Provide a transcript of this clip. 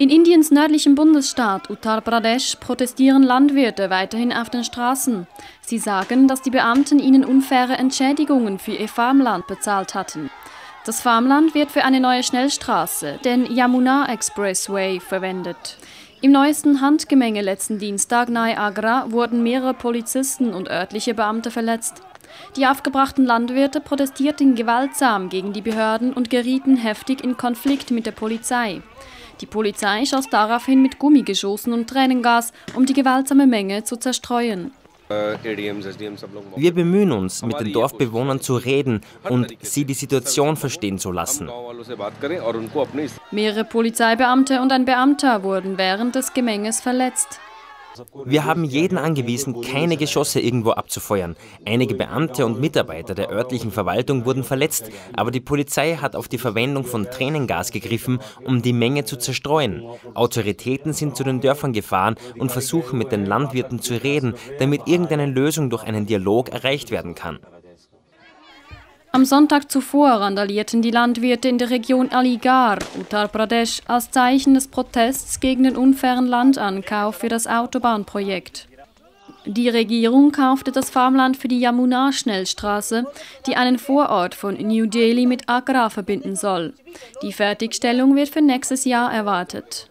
In Indiens nördlichem Bundesstaat Uttar Pradesh protestieren Landwirte weiterhin auf den Straßen. Sie sagen, dass die Beamten ihnen unfaire Entschädigungen für ihr Farmland bezahlt hatten. Das Farmland wird für eine neue Schnellstraße, den Yamuna Expressway, verwendet. Im neuesten Handgemenge letzten Dienstag nahe Agra wurden mehrere Polizisten und örtliche Beamte verletzt. Die aufgebrachten Landwirte protestierten gewaltsam gegen die Behörden und gerieten heftig in Konflikt mit der Polizei. Die Polizei schoss daraufhin mit Gummigeschossen und Tränengas, um die gewaltsame Menge zu zerstreuen. Wir bemühen uns, mit den Dorfbewohnern zu reden und sie die Situation verstehen zu lassen. Mehrere Polizeibeamte und ein Beamter wurden während des Gemenges verletzt. Wir haben jeden angewiesen, keine Geschosse irgendwo abzufeuern. Einige Beamte und Mitarbeiter der örtlichen Verwaltung wurden verletzt, aber die Polizei hat auf die Verwendung von Tränengas gegriffen, um die Menge zu zerstreuen. Autoritäten sind zu den Dörfern gefahren und versuchen mit den Landwirten zu reden, damit irgendeine Lösung durch einen Dialog erreicht werden kann. Am Sonntag zuvor randalierten die Landwirte in der Region Aligarh, Uttar Pradesh, als Zeichen des Protests gegen den unfairen Landankauf für das Autobahnprojekt. Die Regierung kaufte das Farmland für die Yamuna-Schnellstraße, die einen Vorort von New Delhi mit Agra verbinden soll. Die Fertigstellung wird für nächstes Jahr erwartet.